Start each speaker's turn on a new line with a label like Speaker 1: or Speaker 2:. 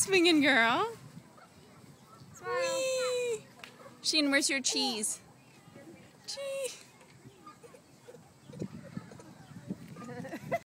Speaker 1: swinging girl. Whee. Sheen, where's your cheese? Cheese.